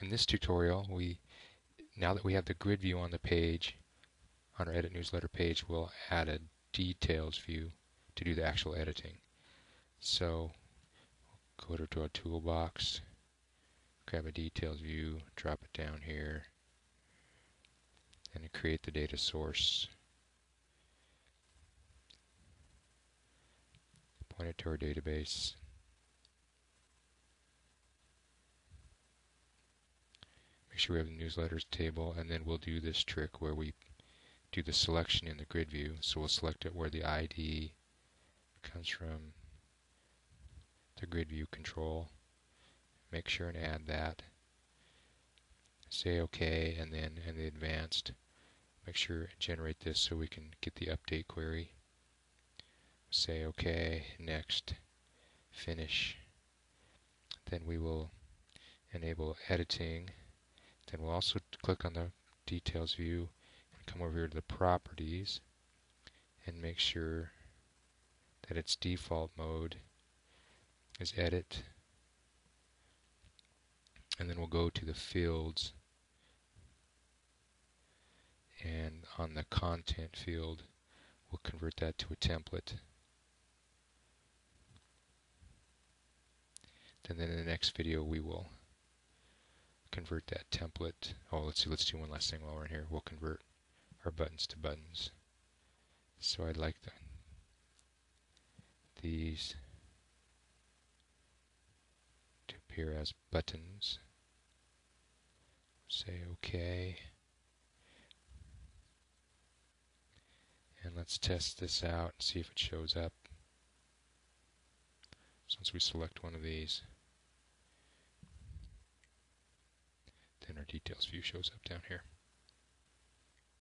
in this tutorial, we now that we have the grid view on the page, on our edit newsletter page, we'll add a details view to do the actual editing. So go to our toolbox, grab a details view, drop it down here, and create the data source. Point it to our database. Make sure we have the newsletters table, and then we'll do this trick where we do the selection in the grid view. So we'll select it where the ID comes from the grid view control. Make sure and add that. Say OK, and then in the advanced, make sure generate this so we can get the update query. Say OK, next, finish. Then we will enable editing. Then we'll also click on the details view and come over here to the properties and make sure that its default mode is edit. And then we'll go to the fields and on the content field we'll convert that to a template. And then in the next video we will convert that template. Oh let's see let's do one last thing while we're in here. We'll convert our buttons to buttons. So I'd like the, these to appear as buttons. Say OK and let's test this out and see if it shows up. Since we select one of these then our details. View shows up down here